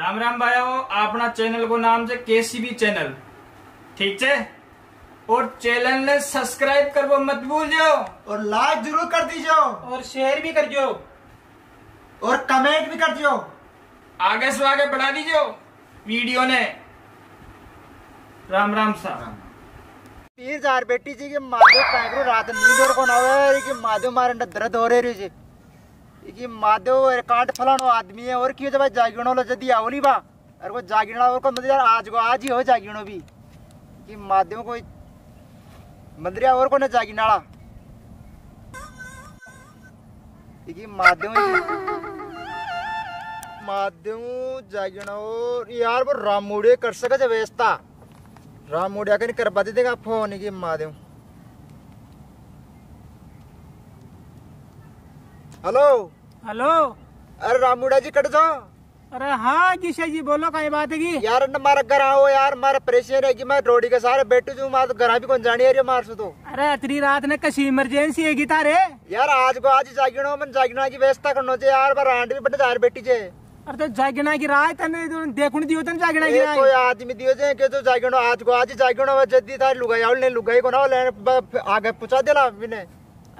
રામ રામ ભાઈઓ આપણા ચેનલ કો નામ છે કેસીબી ચેનલ ठीक છે और चैनल ने सब्सक्राइब करवो मत भूलियो और लाइक जरूर कर दीजिए और शेयर भी कर जो और कमेंट भी कर दियो आगे से आगे बढ़ा दीजियो वीडियो ने राम राम सा तीन हजार बेटी जी के माधव कांकरो रात नींद और को ना आवे कि माधव मारे अंदर दर्द हो रही जी कि माधव कांट फलानो आदमी है, और क्यों जब जागिणो लो जदी आवली बा? और को जागिणा और को मतलब यार आज को आज ही हो जागिणो भी। कि माधव को मंदिरिया और को ने जागिनाला कि माधव माधव जागिणो यार वो रामूड़े कर सके व्यवस्था राम मुड़िया के नहीं कर पाते देगा फ़ोन की माँ हेलो? हेलो? अरे राम मुड़िया जी कट जाओ। अरे हाँ किशा जी बोलो कहीं बात है यार मारा घर आओ यार मारा परेशान है कि मैं रोडी के सारे बैठू हूँ मैं तो घर भी कौन जानी है मार सो तो। अरे इतनी रात ने कसी इमरजेंसी है गीता रे यार आज को आज जागिनो मन जागिना की व्यवस्था करनो चाहिए यार बार आंटी भी बड़े बेटी जे। अरे तो जागना की रात तने तो दियो तने जागना की रात। कोई आदमी दियो जे के तो जागिनो आज को आज जागिनो जल्दी था लुगाई आवल ने लुगाई को ना ले आगे पूछा दिला बिने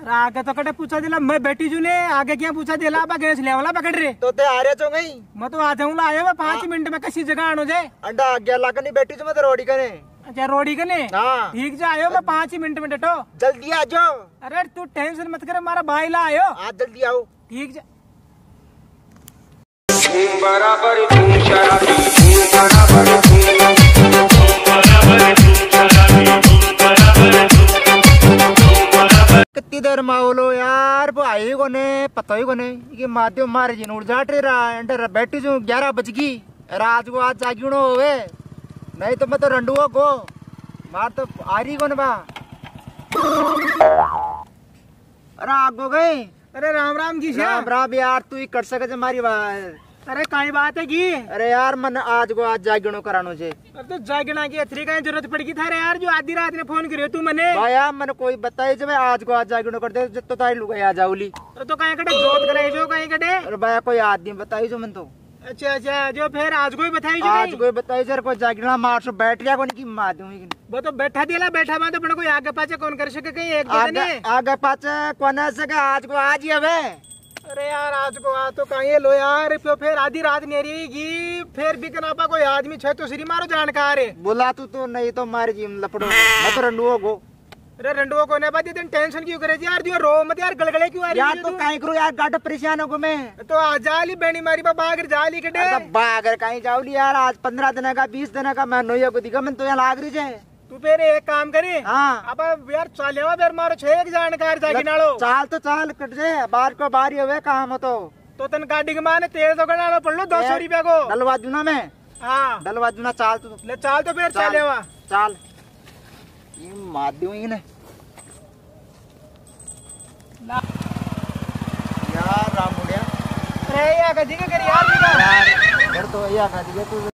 अरे आगे तो कटे पूछा दिला मैं बेटी जू ने आगे क्या पूछा दिला बा गैस ले वाला पकड़ रे। तो ते आ रहे चो गई? मैं तो आते हूँ लाया मैं पाँच मिनट में कसी जगह आनो जाए अंडा आगे ला नहीं बैठी जो मैं तो रोडी कने। अच्छा रोडी कने? हाँ। ठीक जा आयो मैं पाँच ही मिनट में डटो। जल्दी आ जाओ। अरे तू टेंशन मत कर हमारा भाई ला आयो। आज जल्दी आओ। ठीक जा। बराबर तू शराबी ही मारे जी उड़ जाट रहा अंडर बैठी जो ग्यारह बज गई। रात को आज जागी हो होवे। नहीं तो मैं तो रंडुओ को। मार तो आ रही को ने बा। अरे आग हो गई। अरे राम राम जी राम राम यार तू ही कर सके मारी बात अरे कहीं बात है की अरे यार मन आज को आज जागिणो करानो छे। अब तो जागना की अथरी का ज़रूरत पड़ गई था यार जो आधी रात ने फ़ोन करियो तू मने। भाया मन कोई बताई जे मैं आज को आज जागिणो कर दे तो ताई लुगाई आ जाऊली। अरे तो कहीं कटे जोत करे जो कहीं कटे अरे भाया कोई आदमी बताई जो मन तो। अच्छा अच्छा जो फिर आज कोई बताई जो आज कहीं? कोई बताई जर कोई जागना मार सो बैठ लिया कोनी की मार दूँ वो तो बैठा दिला बैठा मैं तो अपने कोई आगे पाचे कौन कर सके कहीं एक आगे जने आगे पाचे कोने से के आज को आज ही हवे अरे यार आज को आ तो कहीं लो यार फिर फिर आधी रात नहीं फिर भी कनापा कोई आदमी छे तो श्री मारो जानकार है। बोला तू तो नहीं तो मारे जी लपड़ो मैं तो रंडुओ गो अरे रंडुआ को नहीं बात टेंशन क्यों करे यार जो रो मत यार गलगले क्यों आ रही यार तो? काई करो यार गाड़ परेशान हो मैं। तो आ जाली बेनी मारी बा बागर जाली कटे बागर काई जाऊली यार आज पंद्रह दिन का बीस दिन का मैं नोया को दिखा मैं तो यहाँ लाग रही जे तू फिर एक काम करी। हाँ। अब यार चालेवा फिर मारो छे एक जानकार जागी नालो। चाल तो चाल कट जे बार को बारी हवे काम हो तो। तो तन गाड़ी के माने तेल तो गणाना पड़ लो दो सौ रुपया को। डलवा दूना मैं। हाँ। डलवा दूना चाल तो। ले चाल तो फिर चाल चालेवा। चाल। ये मार दूँ ही ने यार राम मुड़िया अरे या गजी के कर यार यार तो या खा दिया तू।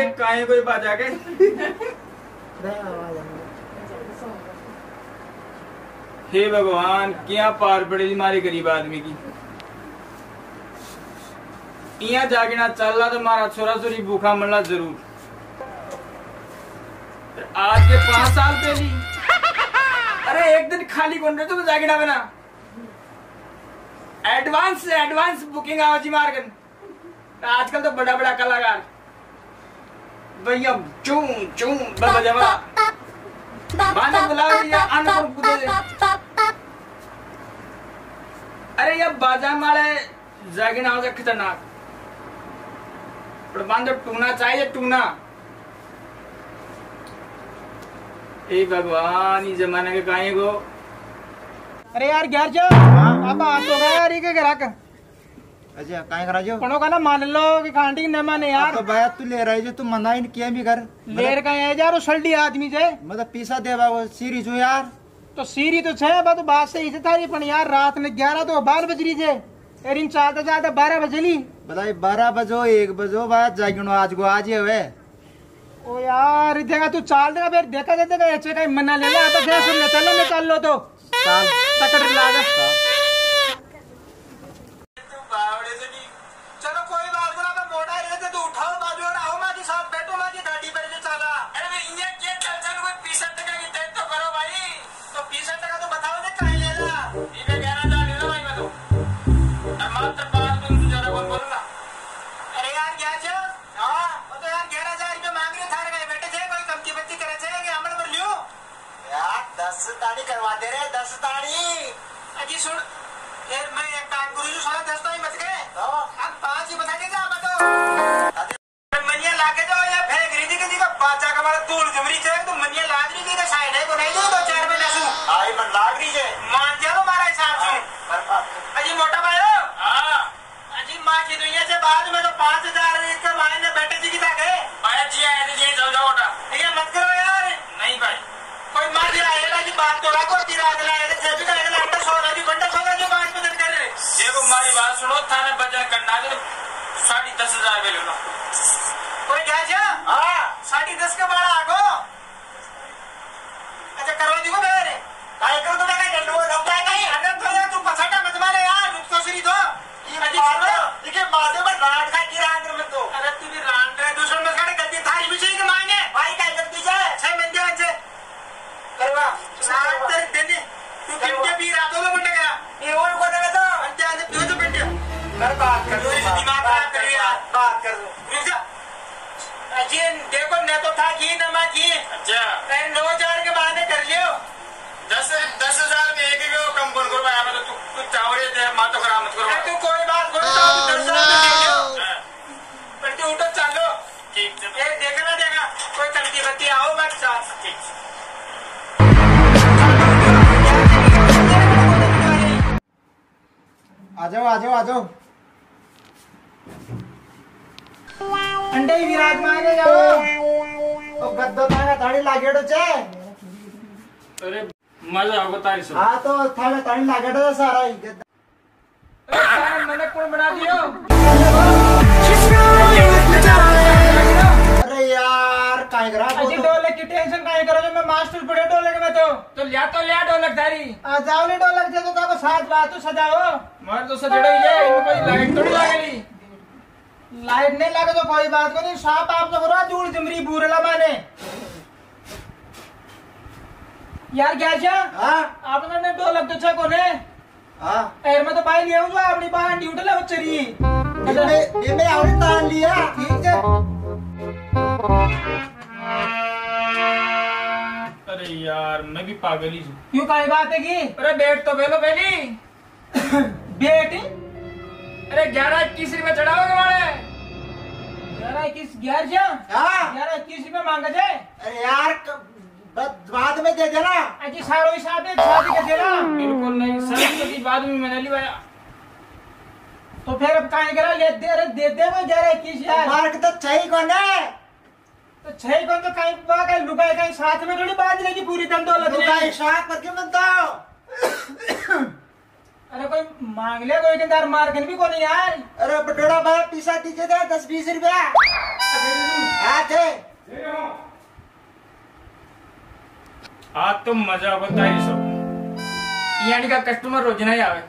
अरे काहे कोई बाजा के हे भगवान, क्या पार पड़ेगी मारे गरीब आदमी की? इया जागना चल रहा तो मारा छोरा छोरी भूखा मरना ज़रूर। आज के पाँच साल पहली अरे एक दिन खाली कौन रहे तो जागना बना। एडवांस एडवांस बुकिंग आवाजी मार कर आजकल तो बड़ा बड़ा कलाकार। भैया चूं चूं बाबा जवा माने बुलाओ या अन्न कूदे अरे ये बाजा मारे जागिना हो खतरनाक पर बांधो टूना चाहिए टूना ए भगवान ये जमाने के काहे को अरे यार घर जा अब आ तो गया यार ये ग्राहक अच्छा काय का ना मान लो कि खांटी न माने यार। तो भैया तू ले रही जो तू मना ही किया भी कर लेर का है यार सल्डी आदमी जे। मतलब पीसा देवा वो सीरी जो यार। तो सीरी तो छे तो बात थारी पण यार रात में 11 तो बारह बज रही जे एरिन चाहते चाहते बारह बजली बताई बारह बजो एक बजो बात जागिनो आज को आज ही ओ यार देखा तू चाल देगा फिर देखा देगा ऐसे कहीं मना ले ले तो फिर सुन ले चलो मैं चल लो तो। चाल। पकड़ ला जा। 10 ताड़ी करवा दे रे 10 ताड़ी अजी सुन यार मैं एक काम करू जो साला 10 ताड़ी मत गए? अब पाँच ही बता देगा अब तो मनिया लाके जाओ या फेंक रही थी किसी का बाचा का मारा तूल जमरी छे तो मनिया लाग रही थी तो साइड है को नहीं दो दो चार में नसू आई मन लाग रही छे मान तो मारा हिसाब से अजी मोटा भाई हो? हाँ। अजी माँ की दुनिया से बाद में तो पाँच हज़ार के मायने बेटे जी की था गए भाई जी आए थे जी चल जाओ बेटा ये मत करो यार नहीं भाई कोई मार दिया है की बात तो रखो तेरा अगला है तो अगला अंडा सोना भी बंडा सोना जो पाँच बजे कर रहे देखो हमारी बात सुनो थाने बजन करना तो साढ़े दस हज़ार में लो कोई क्या जा? हाँ। साढ़े दस के बारह आगो। अच्छा करवा दी मेरे। काय करो तो काय डंडो डंडा काय अरे तो यार तू पछाटा मत मारे यार रुक सीरी तो। ये मादे देखिए मादे में रात का गिरा अंदर में तो। अरे तू भी रान रे दूसरे में खड़े गद्दी थारी भी चाहिए मायने भाई काय गद्दी जाए छह मंदिर से करवा। तू ये और को देगा तो अंते अंते तू तो पिंटे कर बात कर दो दिमाग खराब कर यार बात कर दो रुक जा अजी देखो न तो था की न मैं अच्छा मैं नौ हज़ार के बहाने कर लियो दस दस हज़ार में एक ही कम कौन करो भाई मैं तो तू तू चावरे दे माँ तो खराब मत करो तू कोई बात करो तो दस हज़ार तो दे दियो हाँ, पर तू उठो चलो ठीक है देखना देखा कोई तलती बत्ती आओ मत साथ ठीक आ जाओ आ जाओ आ जाओ। अंडे विराजमान है जाओ। ओ गद्दो थाने ताड़ी लागेडो छे। अरे मज़ा होगा तारी सो हाँ तो थाने ताड़ी लागेडो सारा ही गद्दा। अरे सारे मैंने कौन बना दियो। काय करा? अजी डोले की टेंशन काहे करो? जो मैं मास्टर पड़े डोले के मैं तो। तो लिया तो लिया ढोलक तारी आ जाओ ने डोलक दे तो ताको साथ बात तो सजाओ। मार तो सजड़ा ही है कोई लाइट थोड़ी लागेली। लाइट नहीं लगे तो कोई बात को नहीं साफ़ आप तो करो दूर जमरी बूरला माने। यार क्या जा हाँ। आपने ने डोलक तो छे कोने? हाँ। एर में तो बाई ले आऊँ जो अपनी बाहर ड्यूटी ले चरी। इनमें इनमें आवड़ी तान लिया ठीक है? अरे यार मैं भी पागल ही हूँ। क्यों काई बात है की? अरे बैठ तो पहलो पहली। बेटी अरे ग्यारह इक्कीस रुपए चढ़ाओगे हमारे ग्यारह इक्कीस ग्यारह जा। हाँ। ग्यारह इक्कीस रुपए मांगा जाए अरे यार बाद में दे देना। अजी सारो हिसाब है शादी का देना। बिल्कुल नहीं सर तो की बाद में मैंने ली भाई तो फिर अब काहे करा? ले दे दे दे वो ग्यारह इक्कीस यार मार्क तो चाहिए कौन है? तो छह कौन तो कहीं बा कहीं लुकाए कहीं साथ में थोड़ी बाँध लेगी पूरी दम दौलत तू का नहीं हिसाब करके अरे कोई मांग ले कोई के मार्गन भी कोनी यार। अरे बटोड़ा भाई पीसा दीजिए दे दस बीस रुपया। हाँ थे आज तो मज़ा है सब। यानी का कस्टमर रोज नहीं आवे।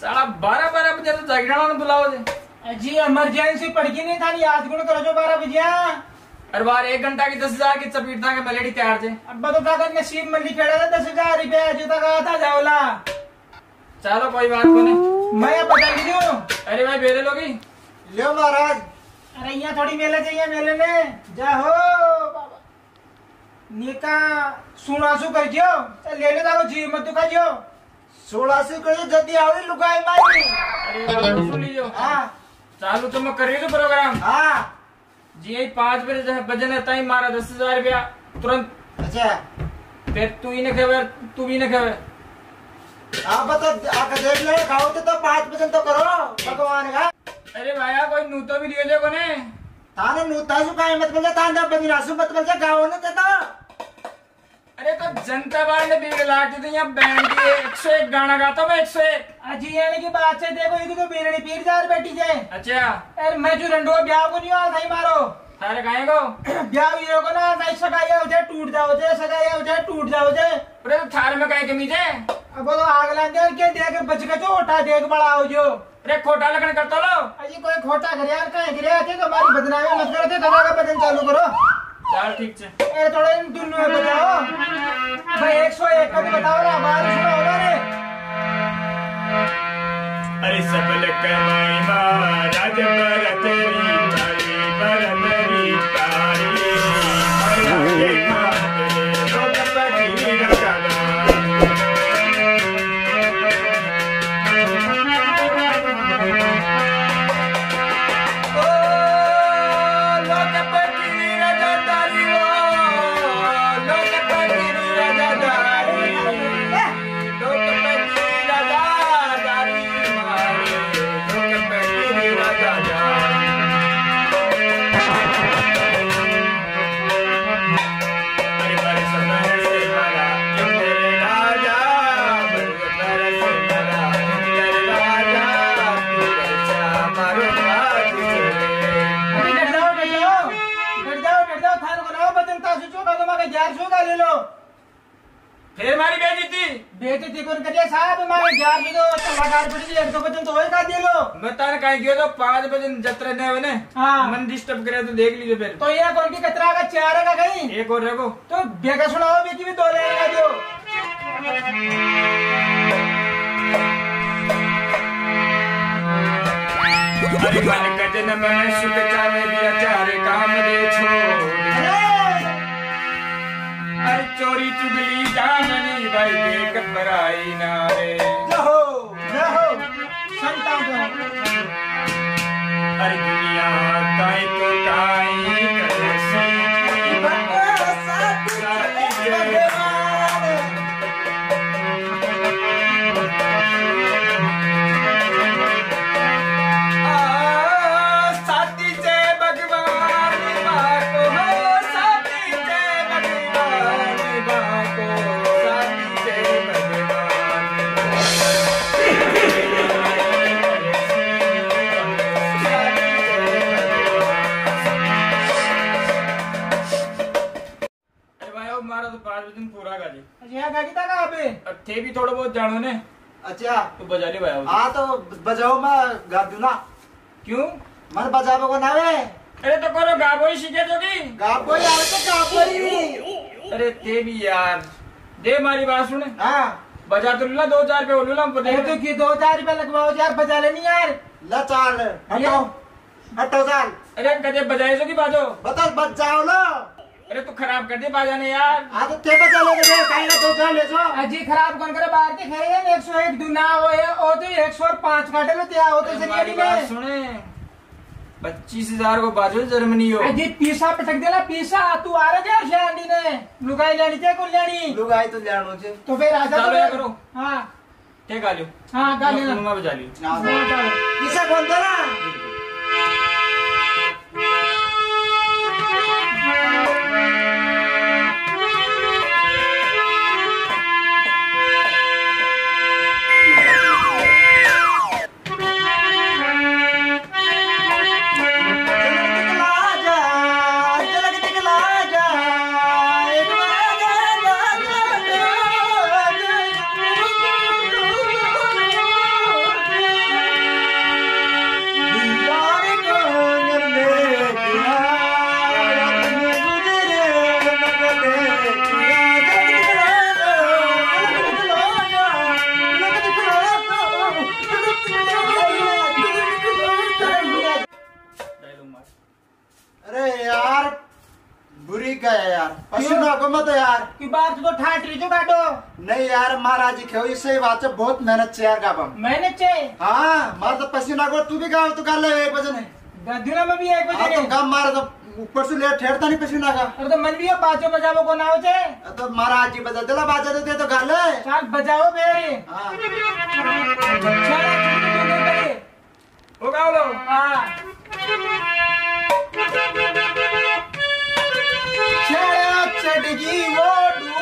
साला बारह बारह बजे तो जागरण बुलाओ दे जी इमरजेंसी पड़की नहीं था आज गुण करो जो बारह बजिया अरे बार एक घंटा की दस हज़ार की चपीट था के मेलेडी तैयार थे। अब्बा तो था नसीब में लिखेड़ा था दस हज़ार रुपया जो तक आया था जाओला चलो कोई बात नहीं। मैं अब बता दी? अरे भाई बेरे लोगी। लियो महाराज। अरे यहाँ थोड़ी मेले चाहिए मेले में जा हो बाबा। निका सुनासु कर चल ले ले जाओ जी मत दुखा जियो सोलह सौ कर जल्दी आवड़ी लुगाई मारी। अरे सुन लीजिए हाँ। चालू तो मैं कर रही प्रोग्राम हाँ। जी पाँच बजे बजने ताई मारा दस हज़ार रुपया। तुरंत अच्छा। फिर तू ही न खेवे तू भी न खेवे आप बता आके देख ले खाओ तो, तो पाँच परसेंट तो करो भगवान का। अरे भाया कोई नू तो भी दिए जो कोने? थाने नूता सु काय मत बोले तान दा बनी रासु मत बोले गाओ न देता अरे तो जनता वाले ने भीड़ लाटी थी यहाँ बैंड की एक सौ एक गाना गाता हूँ मैं एक सौ एक। अजी यानी की बात से देखो ये तो बेरड़ी पीर जार बैठी जाए। अच्छा। अरे मैं जो रंडो ब्याह को नहीं थाई मारो। गाए को? ब्याह ये को ना नहीं सगाई हो जाए टूट जाओ जाए सगाई हो जाए टूट जाओ जाए। अरे तो थारे में कहीं कमी थे अब तो आग लग गया के देख बच के जो उठा देख बड़ा हो जो। अरे खोटा लगन करता लो। अजी कोई खोटा करे यार कहीं करे थे तो हमारी बदनामी मत करो थे दवा का बदन चालू करो। चल ठीक से ए थोड़े इन दुनू में बताओ भाई 101 का तो बताओ ना बारिश में होगा रे अरे सबल कमाई महाराज पर तेरी तारी पर फिर मारी बेइज्जती। करिए साहब? हमारे जार जो तो पड़ी थी एक दो तो होए का लो कहीं गयो तो पाँच बजे जत्रा ने बने। हाँ। मन डिस्टर्ब करे तो देख लीजिए फिर। तो ये कौन की कतरा का चार का कहीं? एक और रखो। तो बेगा सुनाओ बेकी भी दो रहेगा जो। अरे मन गजन में सुख चावे दिया चार काम दे छोड़। चोरी चुगली जाननी भाई देख बराई ना रे रहो रहो संता जो अरे दुनिया काई तो काई अरे मारा तो पाँच बजे पूरा ये का की तक अबे अब थे भी थोड़ा बहुत जानो ने अच्छा तो बजा ले भाई। हाँ तो बजाओ मैं गा दूँ ना क्यों मन बजाबो को नावे अरे तो करो गाबो ही सीखे तो की गाबो यार तो गाबो ही अरे ते भी यार दे मारी बात सुने हाँ बजा तो ला दो चार पे बोलू ला अरे तो की दो चार रुपया लगवाओ यार बजा लेनी यार ला चाल हटो हटो चाल अरे कदे बजाए सो की बाजो बता बजाओ जाओ लो अरे तू खराब कर दे बाजाने यार। हाँ तो ते बजा ले दे काहे ना दो चाल ले जो। अजी खराब कौन करे बाहर के खाए हैं एक सौ एक दुना हो है ओ तो एक सौ पाँच काटे लो त्या हो तो अरे हमारी में सुने। पच्चीस हज़ार को बाजो जर्मनी हो। अजी पीसा पटक देला पीसा तू आ रहा है शांडी ने? लुगाई लेनी थे कौन लेनी? लोग आए तो जानो छे तो फिर आजा तो करो। हाँ। आ लो हाँ गा मैं बजा लियो। हाँ चलो। कौन दे यार। पसीना को मत यार। की बात तो ठाटरी जो काटो। नहीं यार महाराज जी खेव इससे बात है बहुत मेहनत से यार गाबम। मैंने चे हाँ मार तो पसीना को तू भी गाओ तो गा ले एक बजे ने गद्दीना में भी एक हाँ बजे तो ने गाम मार तो ऊपर से ले ठेरता नहीं पसीना का। अरे तो मन भी बाजो बजावो को ना हो छे तो महाराज जी बजा दिला बाजा देते तो घर ले। चाल बजाओ बे। हाँ। दे दे हो गाओ लो। हाँ। छेड़ा चढ़गी वो डूंगर पे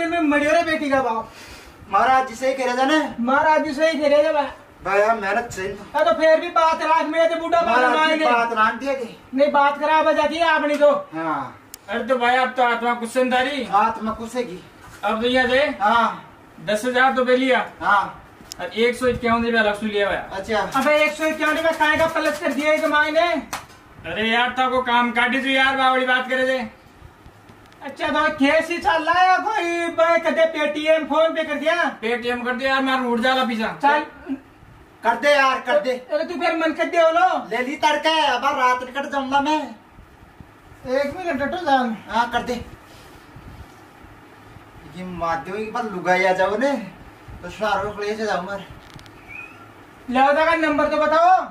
बजे में मड़ियोरे बेटी का बाप। महाराज जी से कह रहे जाने महाराज जी से ही खेले जब भैया मेहनत से हाँ। तो फिर भी बात रात में तो बूढ़ा बात महाराज बात नाम दिया कि? नहीं बात खराब हो जाती है आपने तो। हाँ। अरे तो भाई अब तो आत्मा कुछ आत्मा कुसेगी अब तो यहाँ से हाँ। दस हज़ार तो पे लिया। हाँ। और एक सौ इक्यावन रुपया से लिया हुआ अच्छा। अबे एक सौ इक्यावन में खाए का प्लस कर दिया एक मायने अरे यार था को काम काटी थी यार बावड़ी बात करे थे अच्छा तो कैसी चल रहा है कोई भाई कदे पेटीएम फ़ोन पे कर दिया? पेटीएम कर दिया यार मार उड़ जाला पीछा। चल। कर दे यार कर दे। अरे तू फिर मन कर दे बोलो। ले ली तड़का है अब रात निकट जाऊँगा मैं। एक मिनट हटो जान हाँ कर दे। ये माध्यमिक के बाद लुगाई आ जाओ ने तो सारों को ले से जाऊँगा लौटा का नंबर तो बताओ।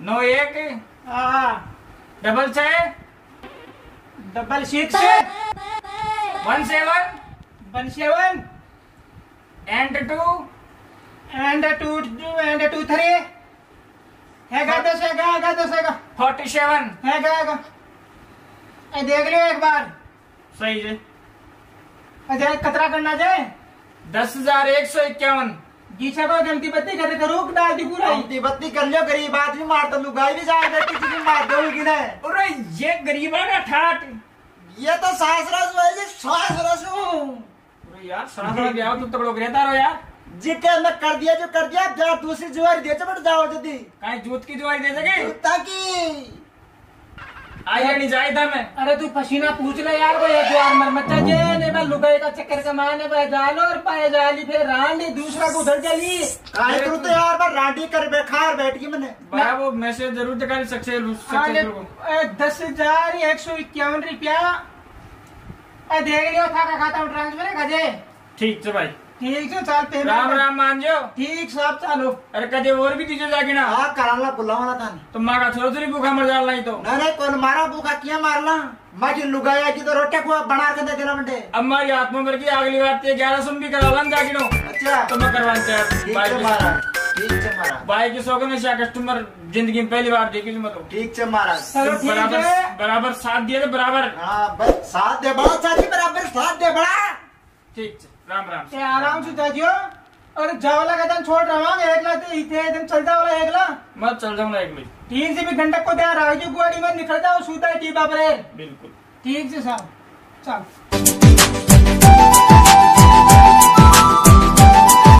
नौ एक। हाँ। डबल छः। Double six one seven. One seven. And two and two and two three हैगा दस हैगा हैगा दस हैगा। फोर्टी सेवन हैगा। हैगा देख लियो एक बार। सही है। अच्छा कतरा करना जाए दस हज़ार एक सौ इक्यावन। गीछा को गलती बत्ती कर कर रोक डाल दी पूरा। ही। बत्ती कर लियो गरीब आदमी मार तो लुगाई भी जाए किसी मार दोगी ने। अरे ये गरीबा का ठाट ये तो सास रस जी सास रस हूँ। अरे यार तुम तकड़ो रहता रहो यार। जिके मैं कर दिया जो कर दिया दूसरी जुआरी दे चबड़ जाओ जल्दी। कहीं जूत की जुआई दे सके? ताकि आइए नहीं जाए था मैं। अरे तू पसीना पूछ ले यार एक बार मर मत जे ने बा लुगाई का चक्कर कमाने बा जालो और पाए जाली फिर रांडी दूसरा को उधर चली काहे करू तो यार बार रांडी कर बेखार बैठ गई मैंने। बड़ा वो मैसेज ज़रूर दिखा सक्सेस आने सक्सेसफुल को। दस हज़ार एक सौ इक्यावन रुपया। देख लियो था खाता में ट्रांसफ़र है ठीक है भाई। ठीक है चल पेमेंट राम राम मान जो ठीक साहब चालो। अरे कदे और भी दीजिए जाके ना हाँ कराला बुलावाला था। तो माँ का थोड़ी थोड़ी भूखा मर जाला नहीं तो। नहीं नहीं कौन मारा भूखा किया मारला? मैं की लुगाया की तो रोटे को बना के दे देना मंडे अब हमारी आत्मा मर गई अगली बार ते ग्यारह सौ भी करा लन जाके अच्छा। तो मैं करवाने तैयार ठीक बाई है की- ठीक है महाराज। बाई की शौक में शायद कस्टमर ज़िंदगी में पहली बार देखी थी मैं तो। ठीक है महाराज। चलो बराबर बराबर साथ दिए थे बराबर। हाँ बस साथ दे बड़ा चाची बराबर साथ दे बड़ा। ठीक है। राम राम। ते आराम से जाजियो। अरे जावला का छोड़ रहा हूँ एकला ते इते चलता वाला एकला मैं चल जाऊँगा एक मिनट। ठीक से भी घंटक को ध्यान रखो गुआड़ी में निकल जाओ सूता है टी बाबरे बिल्कुल। ठीक से साहब चल।